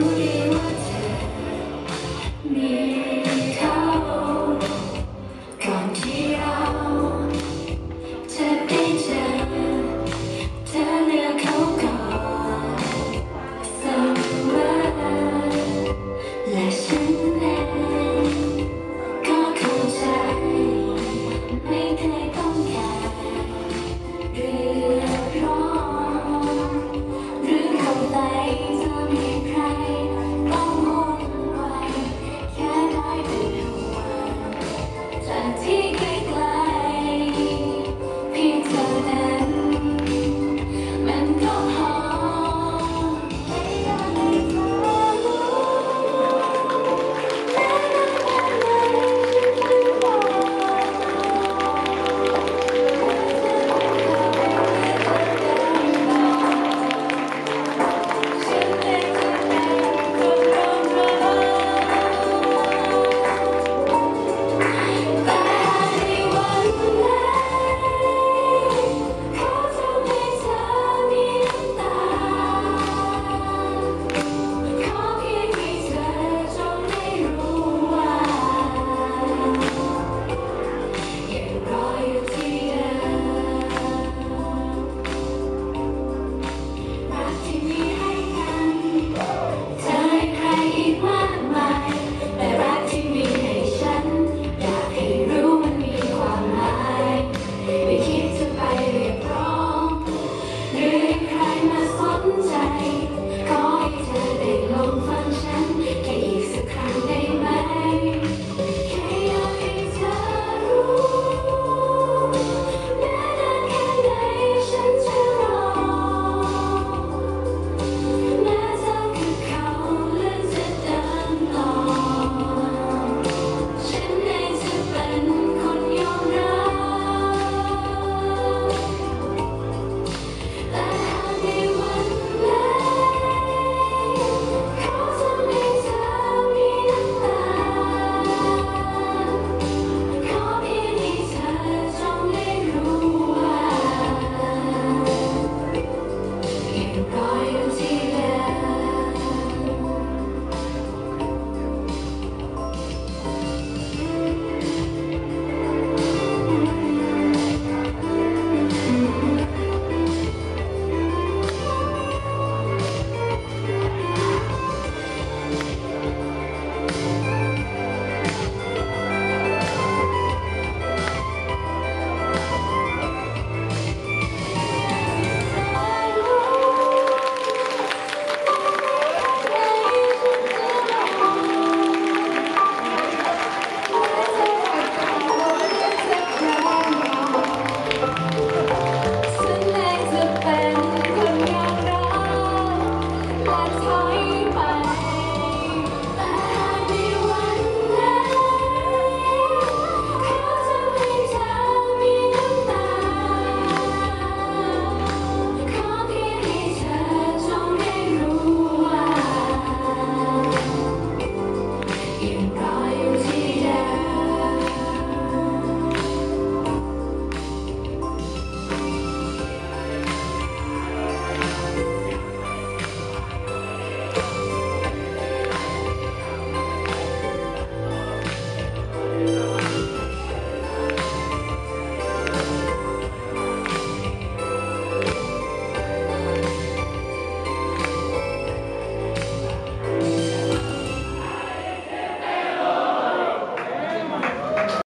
You.